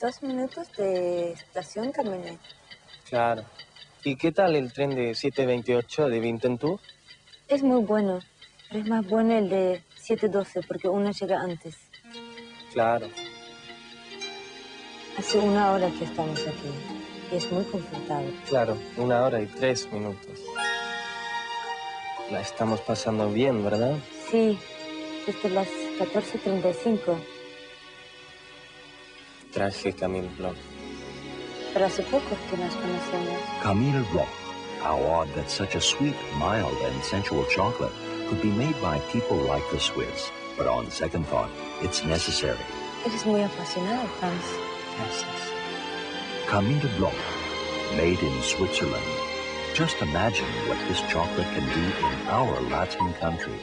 dos minutos de estación caminé. Claro. ¿Y qué tal el tren de 728 de Vincentur? Es muy bueno, pero es más bueno el de 712 porque uno llega antes. Claro. Hace una hora que estamos aquí y es muy confortable. Claro, una hora y tres minutos. La estamos pasando bien, ¿verdad? Sí, desde las 14.35. Traje Camille Bloch. Pero hace poco que nos conocemos. Camille Bloch. How odd that such a sweet, mild, and sensual chocolate could be made by people like the Swiss. But on second thought, it's necessary. Eres muy apasionado, Franz. Gracias. Camille Bloch, made in Switzerland. Just imagine what this chocolate can do in our Latin country.